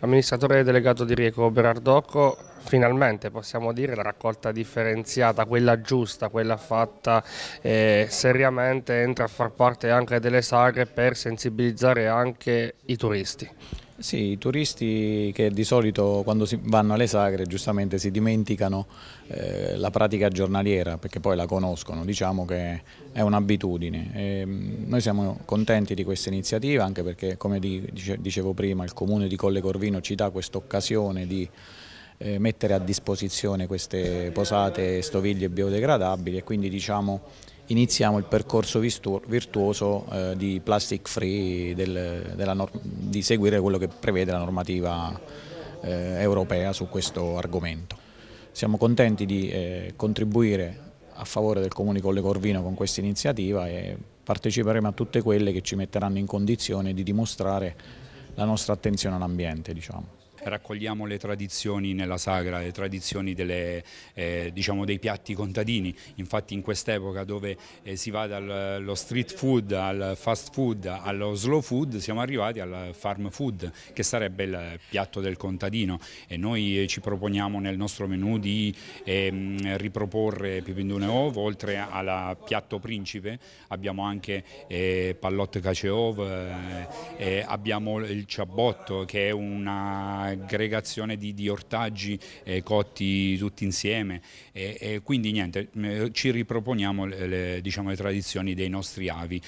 Amministratore delegato di Rieco Berardocco, finalmente possiamo dire la raccolta differenziata, quella giusta, quella fatta eh, seriamente, entra a far parte anche delle sagre per sensibilizzare anche i turisti. Sì, i turisti che di solito quando vanno alle sagre giustamente si dimenticano eh, la pratica giornaliera perché poi la conoscono, diciamo che è un'abitudine. Noi siamo contenti di questa iniziativa anche perché come dicevo prima il comune di Colle Corvino ci dà questa occasione di eh, mettere a disposizione queste posate stoviglie biodegradabili e quindi diciamo iniziamo il percorso virtuoso eh, di plastic free, del, di seguire quello che prevede la normativa eh, europea su questo argomento. Siamo contenti di eh, contribuire a favore del Comune Colle Corvino con questa iniziativa e parteciperemo a tutte quelle che ci metteranno in condizione di dimostrare la nostra attenzione all'ambiente. Diciamo raccogliamo le tradizioni nella sagra, le tradizioni delle, eh, diciamo dei piatti contadini, infatti in quest'epoca dove eh, si va dallo street food al fast food allo slow food siamo arrivati al farm food che sarebbe il piatto del contadino. E noi ci proponiamo nel nostro menù di ehm, riproporre pipindone ovo. Oltre al piatto principe abbiamo anche eh, pallotte caceov, eh, abbiamo il ciabotto che è una aggregazione di, di ortaggi eh, cotti tutti insieme. E, e quindi niente, ci riproponiamo le, le, diciamo, le tradizioni dei nostri avi